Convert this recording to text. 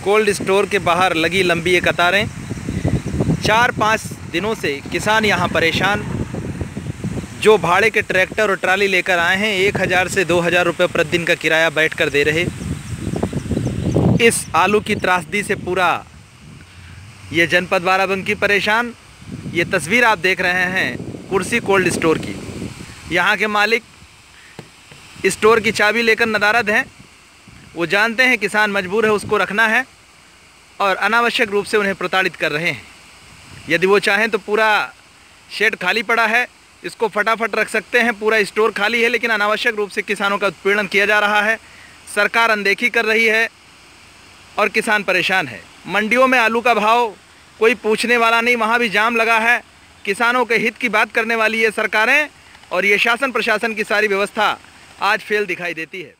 Cold store के बाहर लगी लंबी ये कतारें। चार पाँच दिनों से किसान यहाँ परेशान। जो भाड़े के ट्रैक्टर और ट्राली लेकर आए हैं, एक हज़ार से दो हज़ार रुपये प्रतिदिन का किराया बैठ कर दे रहे। इस आलू की त्रासदी से पूरा ये जनपद बाराबंकी परेशान। ये तस्वीर आप देख रहे हैं कुर्सी कोल्ड स्टोर की। यहाँ के मालिक स्टोर की चाबी लेकर नदारद हैं। वो जानते हैं किसान मजबूर है, उसको रखना है और अनावश्यक रूप से उन्हें प्रताड़ित कर रहे हैं। यदि वो चाहें तो पूरा शेड खाली पड़ा है, इसको फटाफट रख सकते हैं, पूरा स्टोर खाली है, लेकिन अनावश्यक रूप से किसानों का उत्पीड़न किया जा रहा है। सरकार अनदेखी कर रही है और किसान परेशान है। मंडियों में आलू का भाव कोई पूछने वाला नहीं, वहाँ भी जाम लगा है। किसानों के हित की बात करने वाली ये सरकारें और ये शासन प्रशासन की सारी व्यवस्था आज फेल दिखाई देती है।